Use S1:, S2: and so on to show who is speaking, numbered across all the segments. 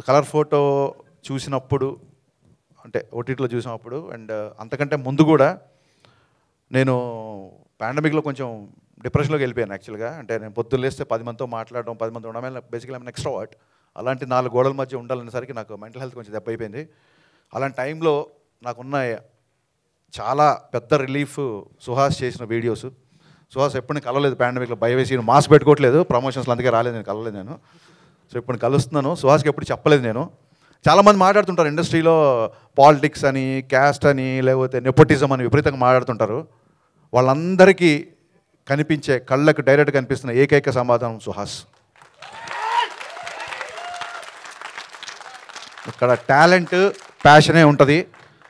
S1: Colour photo చూసినప్పుడు అంటే ఓటీటీలో చూసినప్పుడు అండ్ అంతకంటే ముందు కూడా నేను పాండమిక్లో కొంచెం డిప్రెషన్లోకి వెళ్ళిపోయాను యాక్చువల్గా. అంటే నేను పొద్దున్న లేస్తే పది మందితో మాట్లాడడం పది మంది ఉండడం బేసిక్గా నెక్స్ట్ వాట్ అలాంటి నాలుగు గోడల మధ్య ఉండాలనేసరికి నాకు మెంటల్ హెల్త్ కొంచెం దెబ్బ అయిపోయింది. అలాంటి టైంలో నాకున్న చాలా పెద్ద రిలీఫ్ సుహాస్ చేసిన వీడియోస్ సుహాస్ ఎప్పుడు కలవలేదు పాండమిక్లో. భయం వేసి మాస్క్ పెట్టుకోవట్లేదు. ప్రమోషన్స్లో అందుకే రాలేదు నేను కలవలేదు నేను. సో ఇప్పుడు కలుస్తున్నాను. సుహాస్కి ఎప్పుడు చెప్పలేదు నేను. చాలామంది మాట్లాడుతుంటారు ఇండస్ట్రీలో పాలిటిక్స్ అని క్యాస్ట్ అని లేకపోతే నెపోటిజం అని విపరీతంగా మాట్లాడుతుంటారు. వాళ్ళందరికీ కనిపించే కళ్ళకు డైరెక్ట్ కనిపిస్తున్న ఏకైక సమాధానం సుహాస్. ఇక్కడ టాలెంట్ ప్యాషనే ఉంటుంది.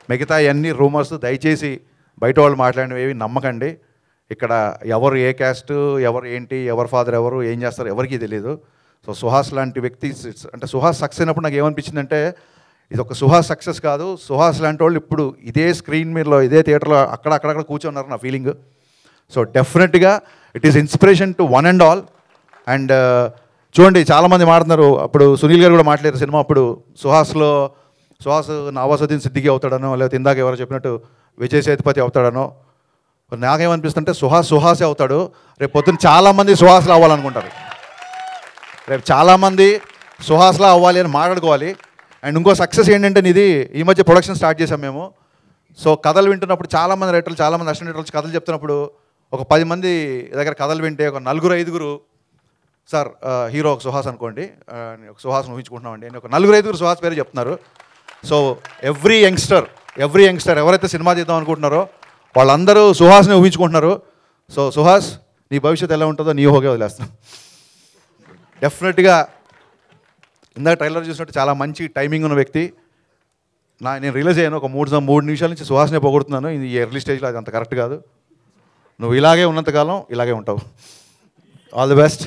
S1: మిగతా అన్ని రూమర్స్ దయచేసి బయట వాళ్ళు మాట్లాడినవి నమ్మకండి. ఇక్కడ ఎవరు ఏ క్యాస్ట్ ఎవరు ఏంటి ఎవరు ఫాదర్ ఎవరు ఏం చేస్తారు ఎవరికీ తెలియదు సో సుహాస్ లాంటి వ్యక్తి అంటే సుహాస్ సక్సెస్ అయినప్పుడు నాకు ఏమనిపించిందంటే ఇది ఒక సుహాస్ సక్సెస్ కాదు సుహాస్ లాంటి వాళ్ళు ఇప్పుడు ఇదే స్క్రీన్ మీదలో ఇదే థియేటర్లో అక్కడ అక్కడక్కడ కూర్చున్నారు నా ఫీలింగ్. సో డెఫినెట్గా it is inspiration to one and all. And uh, చూడండి చాలామంది మాట్లాడుతున్నారు. అప్పుడు సునీల్ గారు కూడా మాట్లాడారు సినిమా అప్పుడు. సుహాస్లో సుహాస్ నవాసుద్దీన్ సిద్దికి అవుతాడనో లేకపోతే ఇందాక ఎవరో చెప్పినట్టు విజయ్ సేతుపతి అవుతాడనో నాకేమనిపిస్తుంటే సుహాస్ సుహాసే అవుతాడు. రేపు పొద్దున్న చాలామంది సుహాస్లో అవ్వాలనుకుంటారు. రేపు చాలామంది సుహాస్లా అవ్వాలి అని మాట్లాడుకోవాలి. అండ్ ఇంకో సక్సెస్ ఏంటంటే ఇది ఈ మధ్య ప్రొడక్షన్ స్టార్ట్ చేసాం మేము. సో కథలు వింటున్నప్పుడు చాలామంది రైటర్లు చాలామంది అసిస్టెంట్ రైటర్లు కథలు చెప్తున్నప్పుడు ఒక పది మంది దగ్గర కథలు వింటే ఒక నలుగురు ఐదుగురు సార్ హీరో ఒక సుహాస్ అనుకోండి ఒక సుహాస్ ఊహించుకుంటున్నామండి అని ఒక నలుగురు ఐదుగురు సుహాస్ పేరు చెప్తున్నారు. So every youngster every youngster ఎవరైతే సినిమా చేద్దాం అనుకుంటున్నారో వాళ్ళందరూ సుహాస్ని ఊహించుకుంటున్నారు. సో సుహాస్ నీ భవిష్యత్తు ఎలా ఉంటుందో నీ హోగే వదిలేస్తాను డెఫినెట్గా ఇందాక ట్రైలర్ చూసినట్టు చాలా మంచి టైమింగ్ ఉన్న వ్యక్తి. నా నేను రిలీజ్ అయ్యాను ఒక మూడు మూడు నిమిషాల నుంచి సుహాసనే పోగొడుతున్నాను. ఇది ఎర్లీ స్టేజ్లో అది అంత కరెక్ట్ కాదు. నువ్వు ఇలాగే ఉన్నంతకాలం ఇలాగే ఉంటావు. All the best